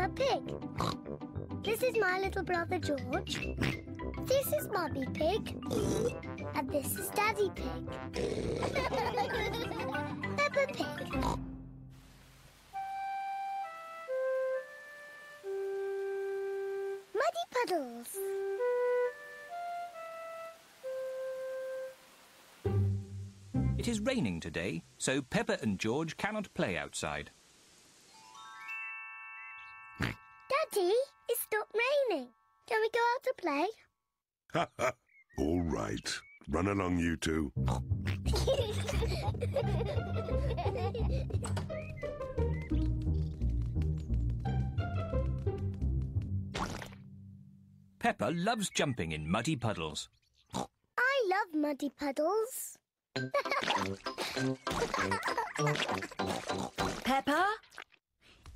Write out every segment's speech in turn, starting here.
Peppa Pig. This is my little brother George. This is Mummy Pig. And this is Daddy Pig. Peppa Pig. Muddy Puddles. It is raining today, so Peppa and George cannot play outside. Daddy, it stopped raining. Can we go out to play? Ha ha. All right. Run along, you two. Peppa loves jumping in muddy puddles. I love muddy puddles. Peppa,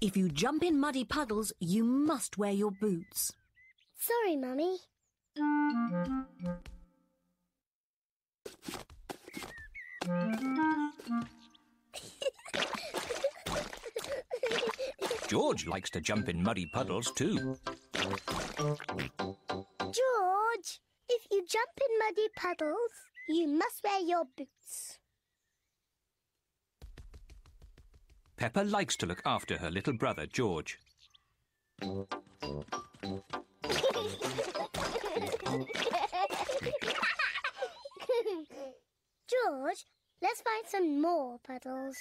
if you jump in muddy puddles, you must wear your boots. Sorry, Mummy. George likes to jump in muddy puddles too. George, if you jump in muddy puddles, you must wear your boots. Peppa likes to look after her little brother George. George, let's find some more puddles.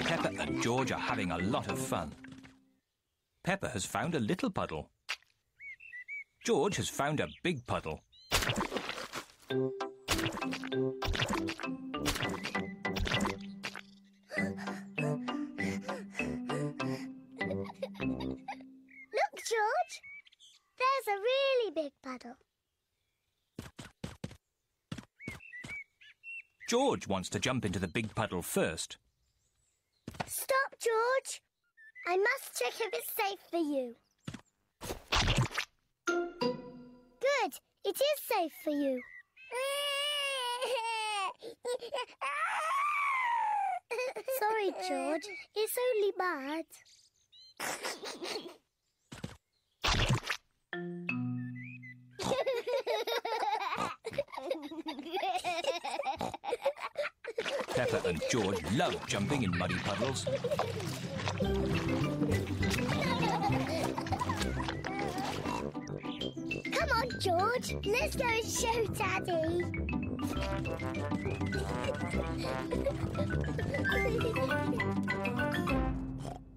Peppa and George are having a lot of fun. Peppa has found a little puddle. George has found a big puddle. Look, George. There's a really big puddle. George wants to jump into the big puddle first. Stop, George. I must check if it's safe for you. Good. It is safe for you. Sorry, George. It's only bad. Peppa and George love jumping in muddy puddles. Come on, George. Let's go and show Daddy.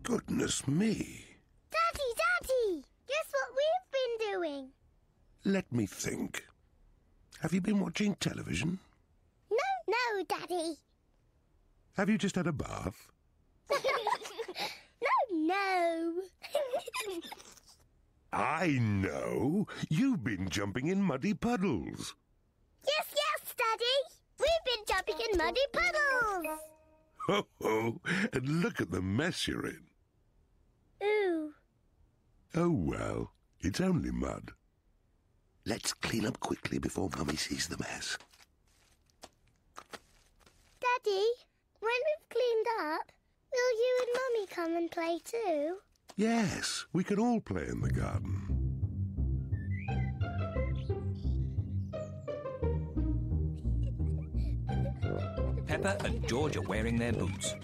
Goodness me. Daddy, Daddy! Guess what we've been doing? Let me think. Have you been watching television? No, no, Daddy. Have you just had a bath? No, no. I know. You've been jumping in muddy puddles. yes, yes, Daddy. We've muddy puddles. Ho ho! And look at the mess you're in. Ooh. Oh well, it's only mud. Let's clean up quickly before Mummy sees the mess. Daddy, when we've cleaned up, will you and Mummy come and play too? Yes, we can all play in the garden. Peppa and George are wearing their boots.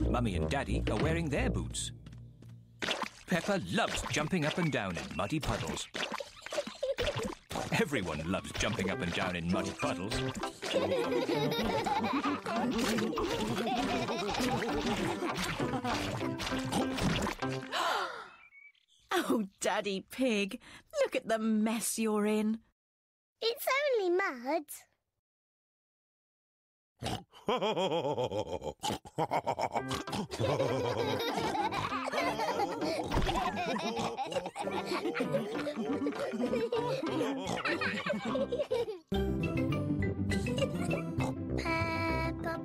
Mummy and Daddy are wearing their boots. Peppa loves jumping up and down in muddy puddles. Everyone loves jumping up and down in muddy puddles. Oh, Daddy Pig, look at the mess you're in. It's only mud. Peppa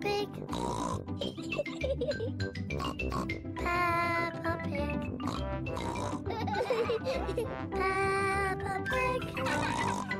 Pig. Peppa Pig. Peppa Pig.